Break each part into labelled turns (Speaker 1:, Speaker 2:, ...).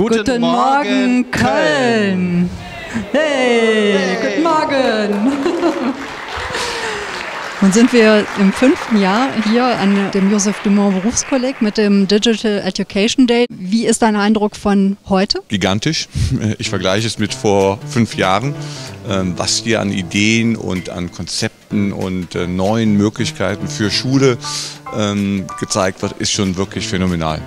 Speaker 1: Guten,
Speaker 2: Guten Morgen, Köln. Hey, guten Morgen. Nun sind wir im fünften Jahr hier an dem Joseph Dumont Berufskolleg mit dem Digital Education Day. Wie ist dein Eindruck von heute?
Speaker 3: gigantisch. Ich vergleiche es mit vor fünf Jahren. Ähm, Was hier an Ideen und an Konzepten und äh, neuen Möglichkeiten für Schule ähm, gezeigt wird, ist schon wirklich phänomenal.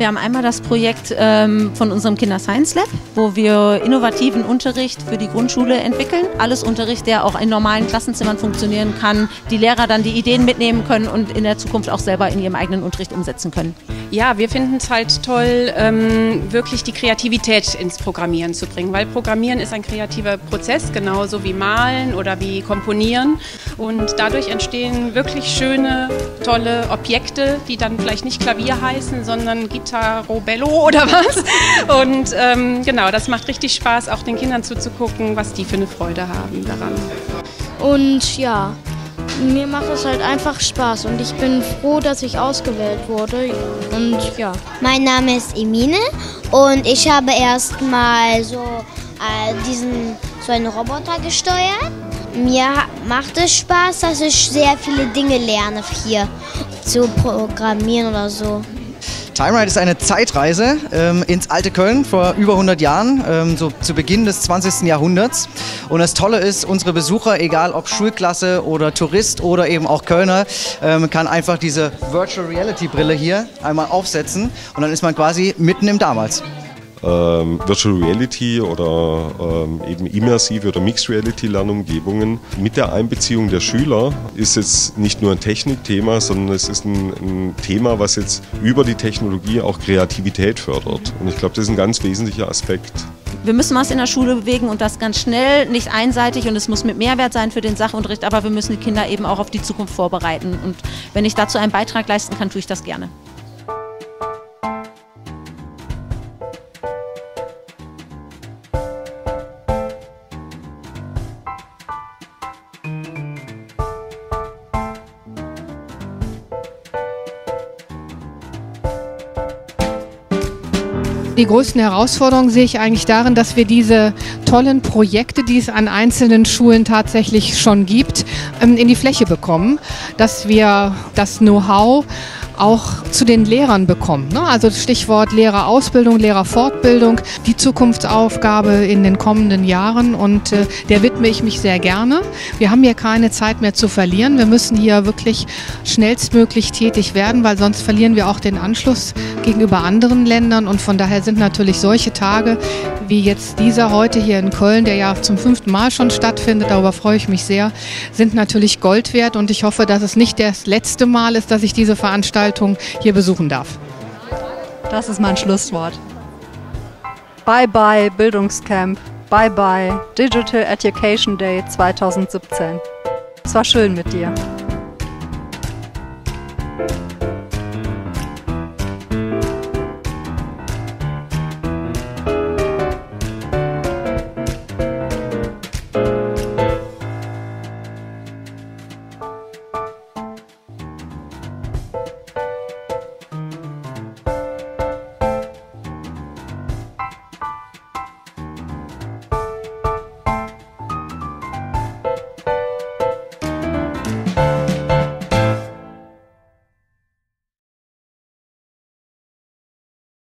Speaker 4: Wir haben einmal das Projekt ähm, von unserem Kinder Science Lab, wo wir innovativen Unterricht für die Grundschule entwickeln. Alles Unterricht, der auch in normalen Klassenzimmern funktionieren kann, die Lehrer dann die Ideen mitnehmen können und in der Zukunft auch selber in ihrem eigenen Unterricht umsetzen können.
Speaker 5: Ja, wir finden es halt toll, ähm, wirklich die Kreativität ins Programmieren zu bringen, weil Programmieren ist ein kreativer Prozess, genauso wie Malen oder wie Komponieren. Und dadurch entstehen wirklich schöne, tolle Objekte, die dann vielleicht nicht Klavier heißen, sondern Gitarro Bello oder was. Und ähm, genau, das macht richtig Spaß, auch den Kindern zuzugucken, was die für eine Freude haben daran.
Speaker 6: Und ja, mir macht es halt einfach Spaß und ich bin froh, dass ich ausgewählt wurde. Und ja.
Speaker 7: Mein Name ist Emine und ich habe erstmal so äh, diesen so einen Roboter gesteuert. Mir macht es Spaß, dass ich sehr viele Dinge lerne hier zu programmieren oder so.
Speaker 1: Time Ride ist eine Zeitreise ähm, ins alte Köln vor über 100 Jahren, ähm, so zu Beginn des 20. Jahrhunderts. Und das Tolle ist, unsere Besucher, egal ob Schulklasse oder Tourist oder eben auch Kölner, ähm, kann einfach diese Virtual Reality Brille hier einmal aufsetzen und dann ist man quasi mitten im Damals.
Speaker 8: Ähm, Virtual Reality oder ähm, eben immersive oder Mixed Reality Lernumgebungen. Mit der Einbeziehung der Schüler ist jetzt nicht nur ein Technikthema, sondern es ist ein, ein Thema, was jetzt über die Technologie auch Kreativität fördert. Und ich glaube, das ist ein ganz wesentlicher Aspekt.
Speaker 4: Wir müssen was in der Schule bewegen und das ganz schnell, nicht einseitig und es muss mit Mehrwert sein für den Sachunterricht, aber wir müssen die Kinder eben auch auf die Zukunft vorbereiten. Und wenn ich dazu einen Beitrag leisten kann, tue ich das gerne.
Speaker 9: Die größten Herausforderungen sehe ich eigentlich darin, dass wir diese tollen Projekte, die es an einzelnen Schulen tatsächlich schon gibt, ähm, in die Fläche bekommen, dass wir das Know-how auch zu den Lehrern bekommen. ne? Also Stichwort Lehrerausbildung, Lehrerfortbildung, die Zukunftsaufgabe in den kommenden Jahren und äh, der widme ich mich sehr gerne. Wir haben hier keine Zeit mehr zu verlieren. Wir müssen hier wirklich schnellstmöglich tätig werden, weil sonst verlieren wir auch den Anschluss gegenüber anderen Ländern und von daher sind natürlich solche Tage wie jetzt dieser heute hier in Köln, der ja zum fünften Mal schon stattfindet, darüber freue ich mich sehr, sind natürlich Gold wert und ich hoffe, dass es nicht das letzte Mal ist, dass ich diese Veranstaltung hier besuchen darf.
Speaker 2: Das ist mein Schlusswort. Bye bye Bildungscamp. Bye bye Digital Education Day 2017. Es war schön mit dir.